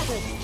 Illusion shattered!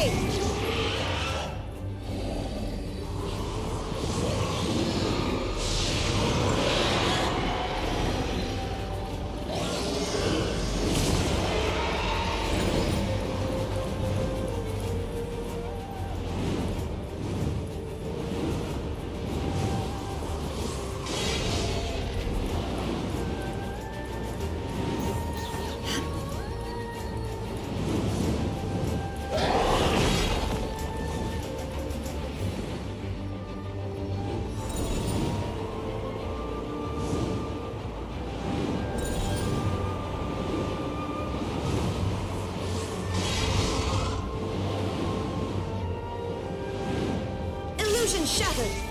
escape. Shattered!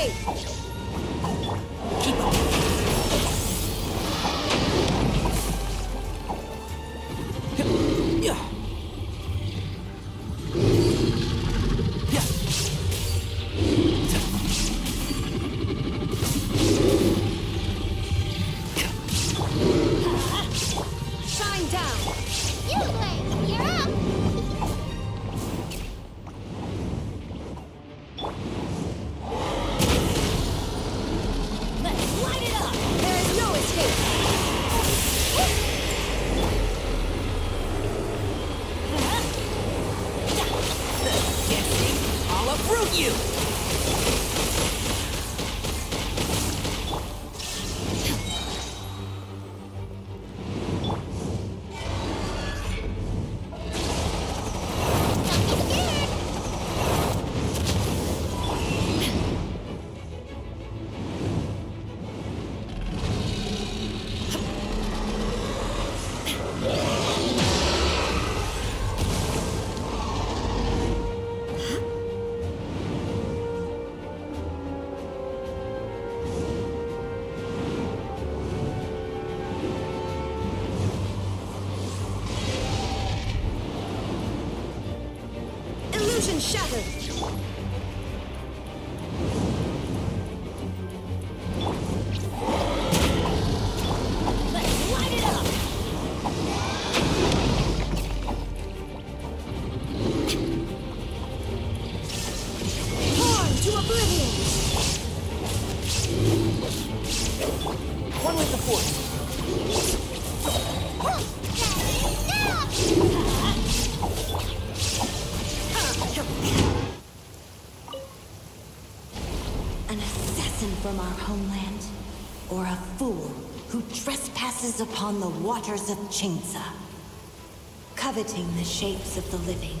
Engage. uproot you! Illusion shattered! on the waters of Chinsa, Coveting the shapes of the living,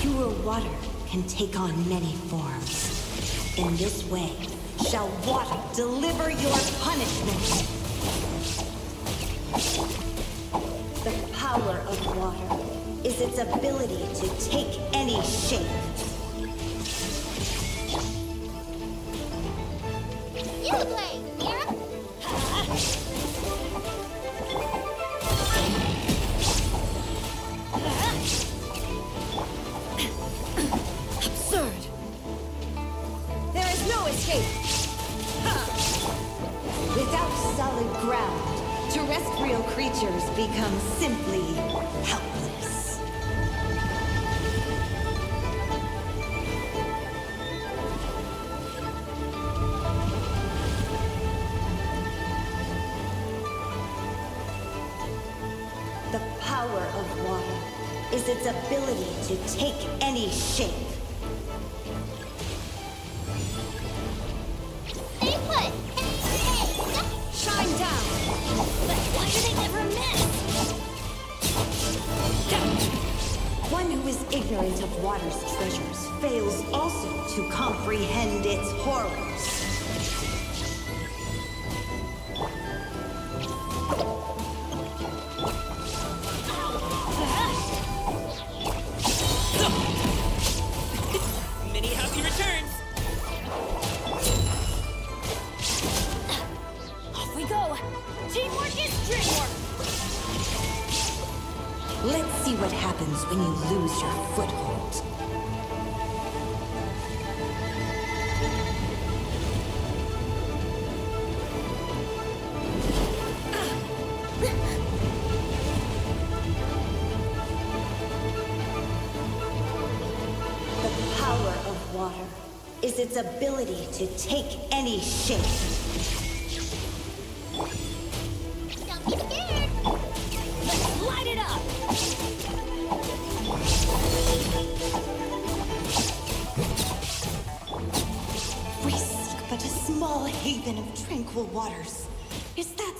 pure water can take on many forms. In this way, shall water deliver your punishment. The power of water is its ability to take any shape. become simply helpless. The power of water is its ability to take any shape. to take any shape. But a small haven of tranquil waters. Is that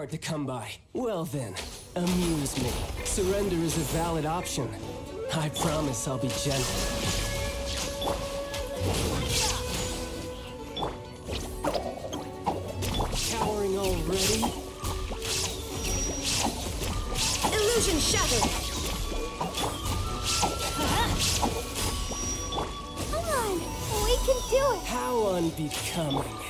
hard to come by. Well then, amuse me. Surrender is a valid option. I promise I'll be gentle. Cowering already? Illusion shattered! Uh-huh. Come on, we can do it. How unbecoming.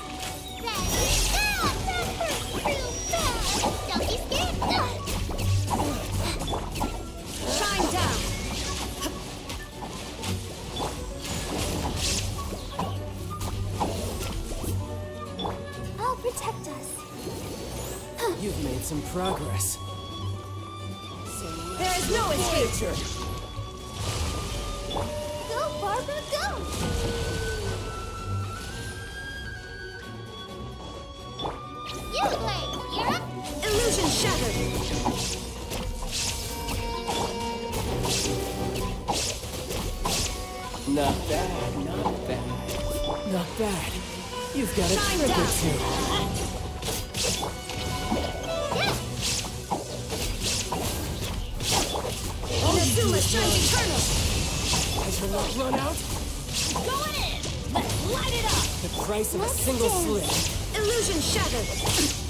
Progress. There is no escape! Go, Barbara, go! You blade, you're up. Illusion shattered! Not bad, not bad. Not bad. You've got a Shine trick or down. two. Shines eternal! Has your luck run out? Going in! Let's light it up! The price of a single slip. Illusion shattered!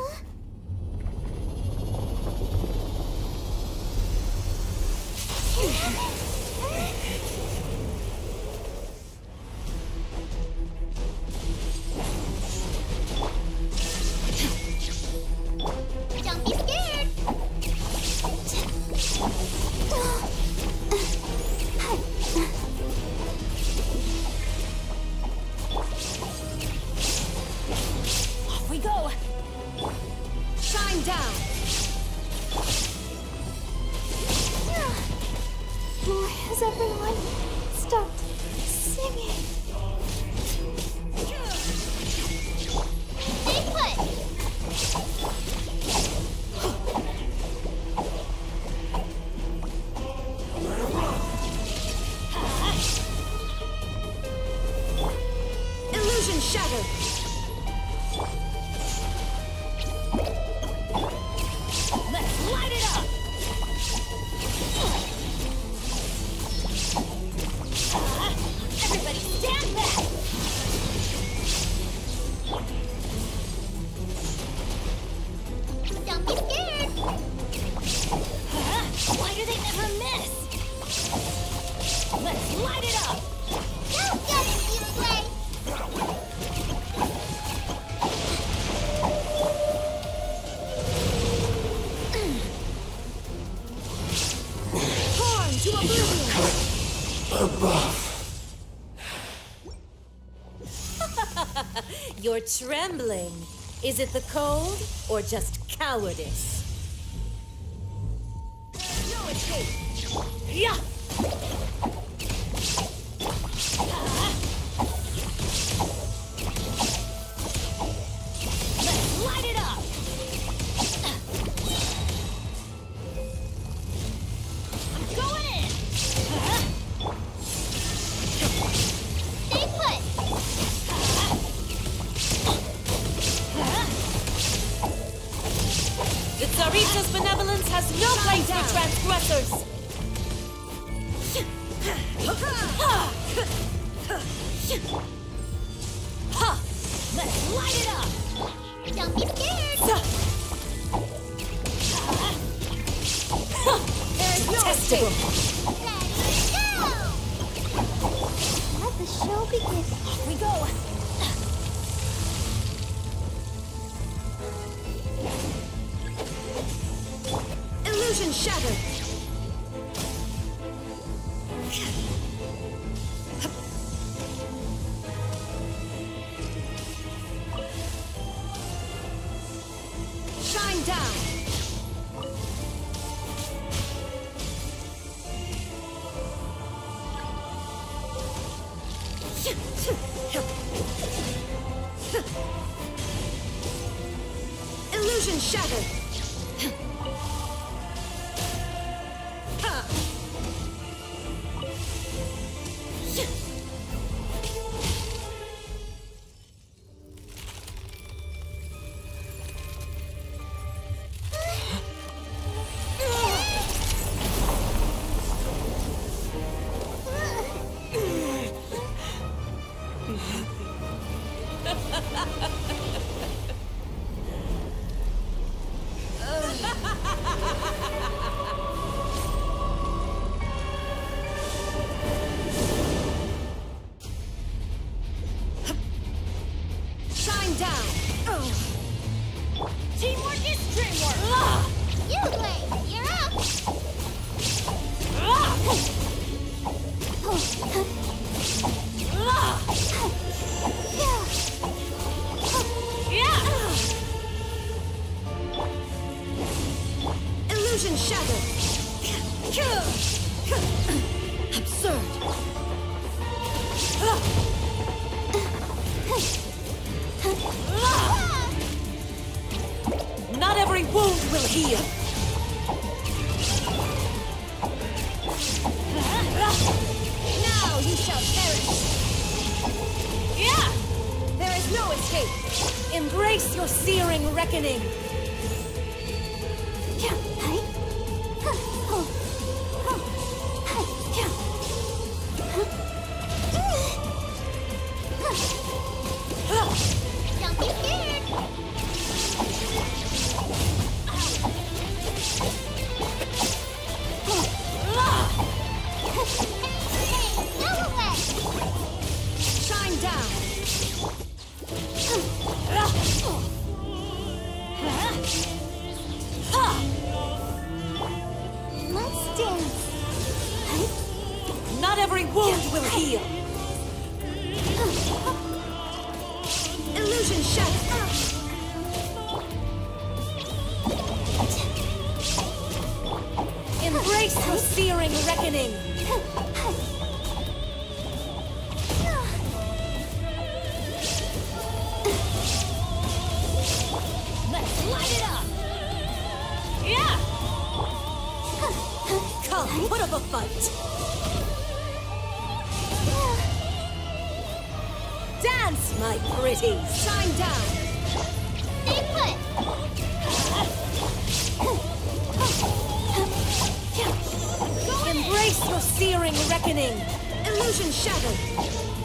You're trembling. Is it the cold or just cowardice? transgressors! Fusion shattered. Absurd! Not every wound will heal! Now you shall perish! Yeah! There is no escape! Embrace your searing reckoning! What of a fight! Dance, my pretty! Shine down! Stay Embrace your searing reckoning! Illusion Shadow!